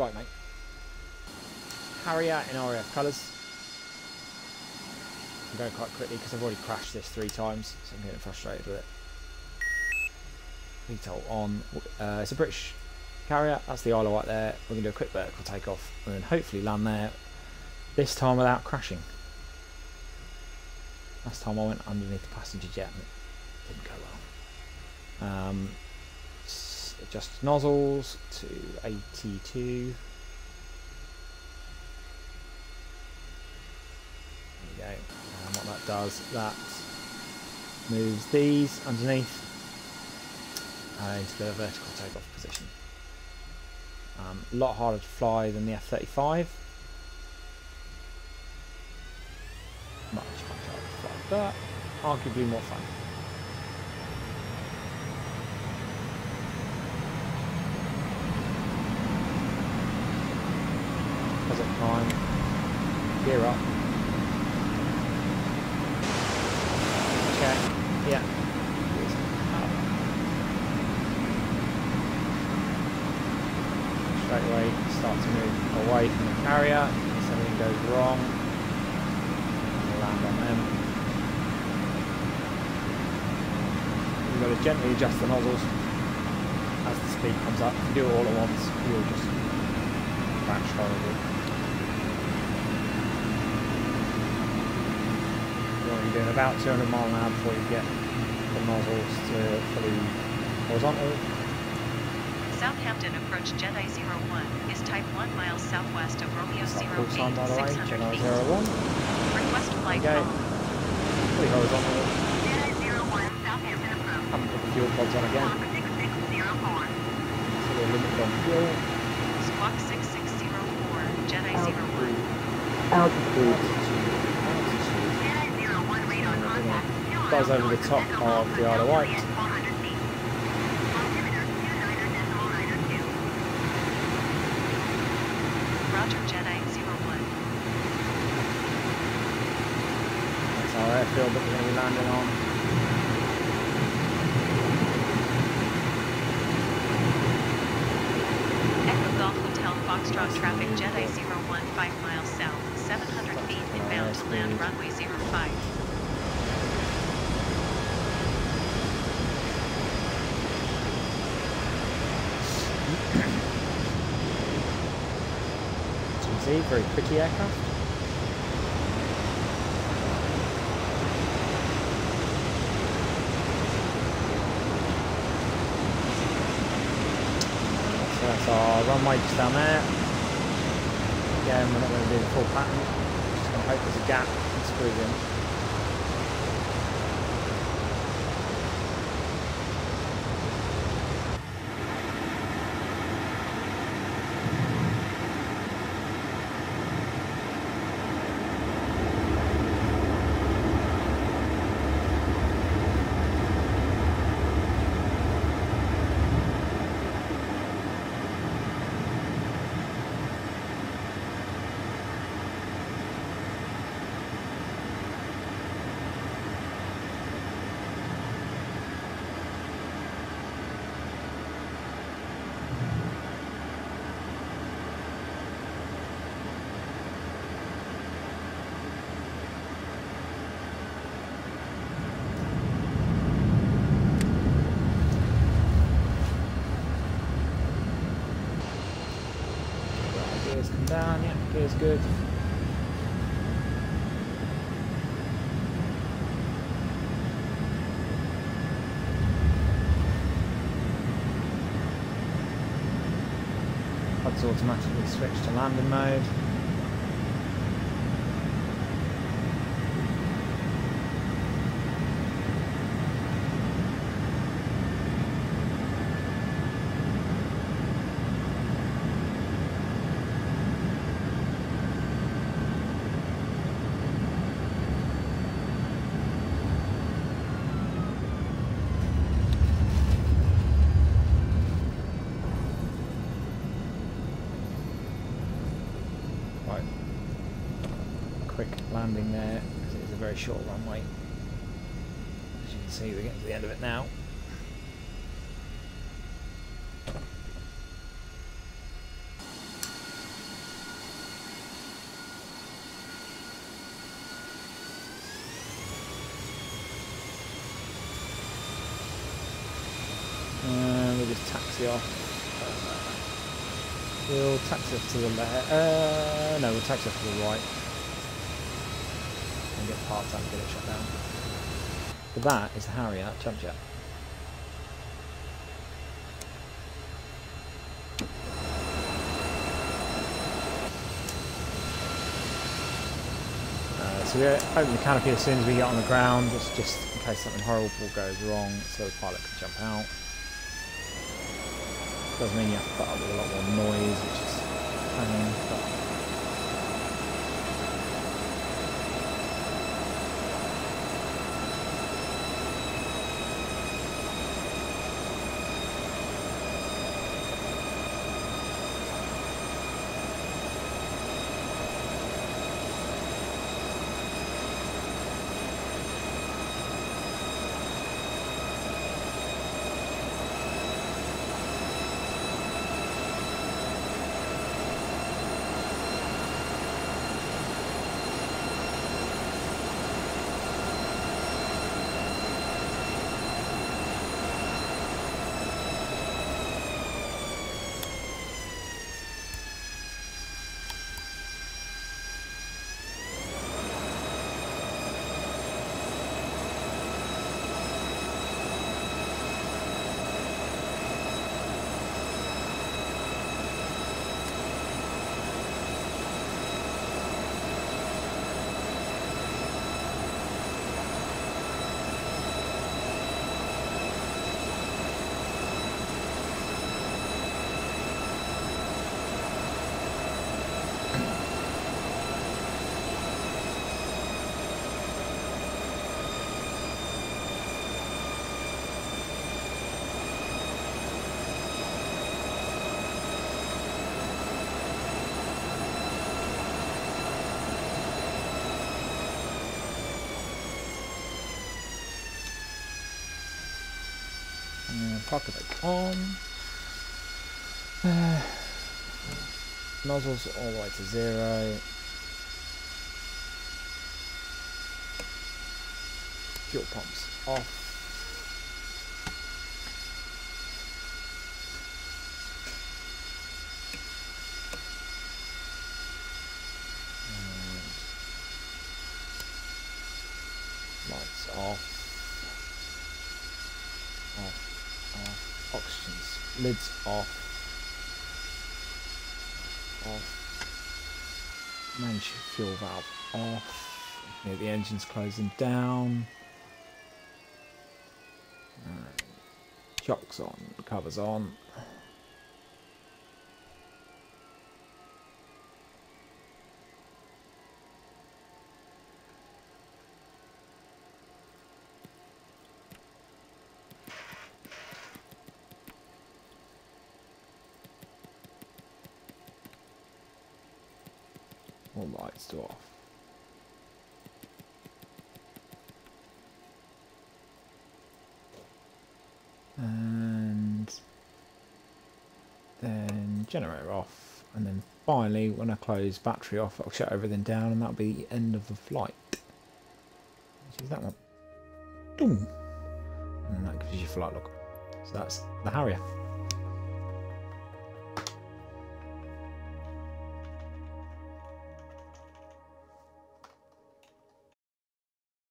Right, mate. Harrier in RAF colours. I'm going quite quickly because I've already crashed this three times, so I'm getting frustrated with it. VTOL on. Uh, it's a British carrier. That's the Isle of Wight there. We're going to do a quick vertical takeoff and hopefully land there. This time without crashing. Last time I went underneath the passenger jet and it didn't go well. Um, adjust nozzles to 82. There we go. And what that does, that moves these underneath uh, into the vertical takeoff position. Um, a lot harder to fly than the F-35. Much, much harder to fly, but arguably more fun. Climb, gear up. Check, yeah. Straight away, start to move away from the carrier. If something goes wrong, land on them. You've got to gently adjust the nozzles as the speed comes up. If you do it all at once, you'll just crash horribly. You want to be doing about 200 mile an hour before you get the nozzles to fully horizontal. Southampton approach Jedi 01 is type 1 miles southwest of Romeo That's 08, that call sign by the way, 600 Jedi feet. 01. Request flight Okay. phone. Fully horizontal. Jedi 01, Southampton approach. Haven't put the fuel pods on again. Squawk 6604. So we're limited on fuel. Squawk 6604, Jedi 01. Altitude. Buzz over the top of the Isle of Wight. 400 feet. Altimeter 29.92. Roger Jedi 01. That's our airfield that we're going to be landing on. Echo Golf Hotel Foxtrot traffic Jedi 01 5 miles south, 700 feet inbound to land runway 05. See, very pretty aircraft. So that's our runway just down there. Again, we're not going to do the full pattern. Just going to hope there's a gap and screws in. Down, yeah, gears good. Pods automatically switch to landing mode. landing there because it is a very short runway. As you can see, we're getting to the end of it now. And we just taxi off. We'll taxi off to the left. Uh, no, we'll taxi off to the right. And get parked out and get it shut down. But that is the Harrier, that jump jet. Uh, so we open the canopy as soon as we get on the ground, just, just in case something horrible goes wrong, so the pilot can jump out. Doesn't mean you have to put up with a lot more noise, which is pain, pocket light on. Uh, nozzles all the way to zero. Fuel pumps off. Lights. Off, off, oxygen's lids off, off, manage fuel valve off, the engine's closing down, And shocks on, covers on, lights off. And then generator off, and then finally, when I close battery off, I'll shut everything down, and that'll be the end of the flight. Which is that one. And that gives you flight log. So that's the Harrier.